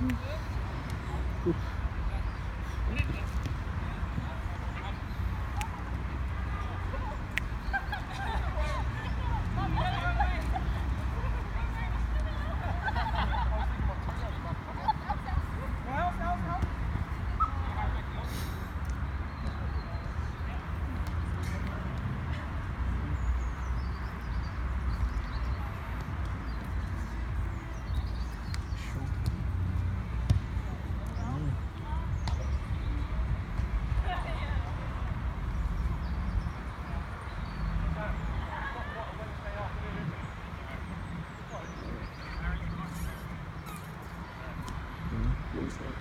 嗯。没错。